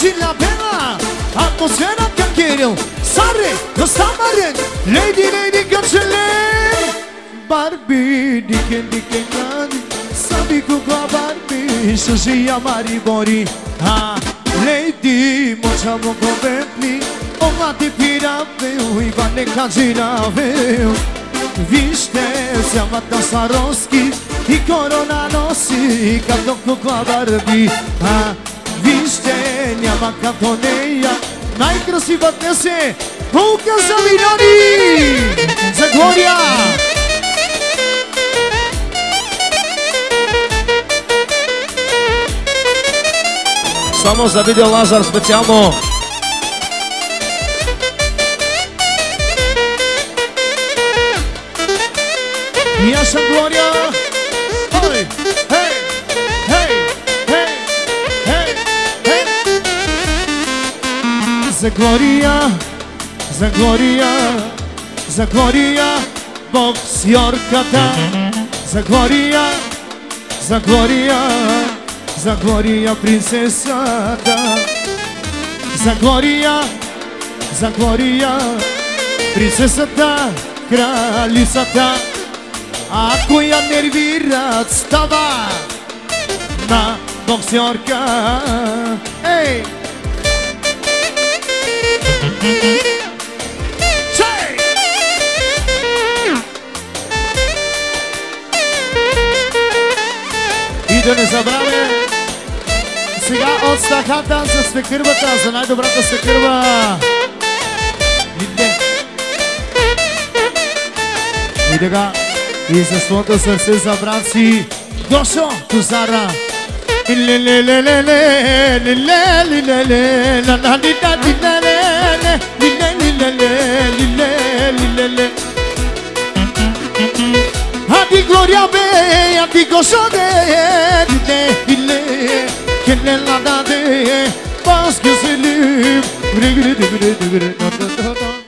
Gilla Bella quero, geliyor Sarı Kısamarın Lady Lady Görselen Barbie diken diken yan Sabe kukla Barbie Suzy Amari Bori. Ah, Lady Moça Moko Bentley Ona tipirável E vaneca girável Viste Zamata Saroski. E Corona Nossi Kadok a Barbie. Ah, Viste вижте, няма като нея. Най-красива днес е Пулка за милиони! За Глория! Само за видео Лазар специално. E essa glória За глория, за глория, за глория Боксьорката За глория, за глория, за глория принцесата За глория, за глория Принцесата, кралицата Ако я нервират, става на боксерка. Ей! И да не забравя сега от стахата за свекървата, за най-добрата свекърва. Иде. И така. И със своето сърце за брат си Дошо Тузара Adi de Antikoso de Dile dile Kelle lada de Bas güzelim Güle güle güle güle Güle güle